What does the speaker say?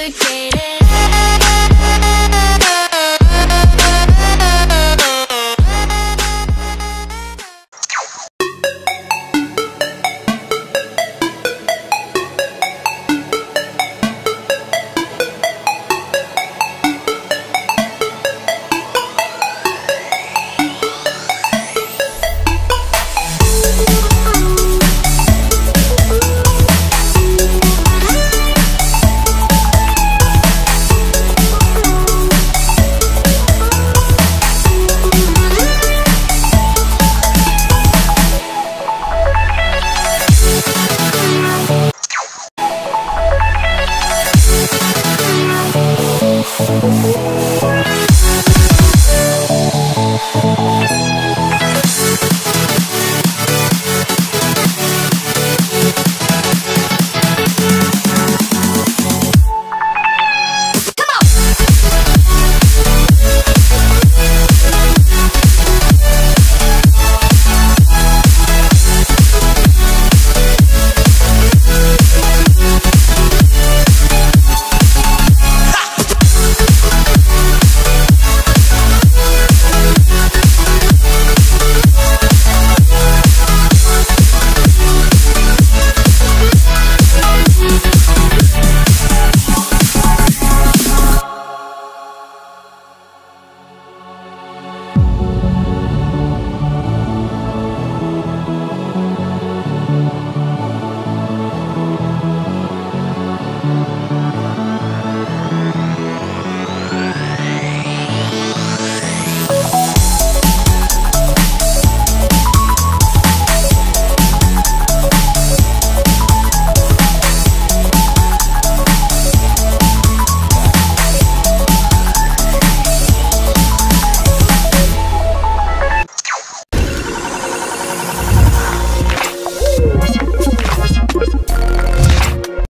complicated. Thank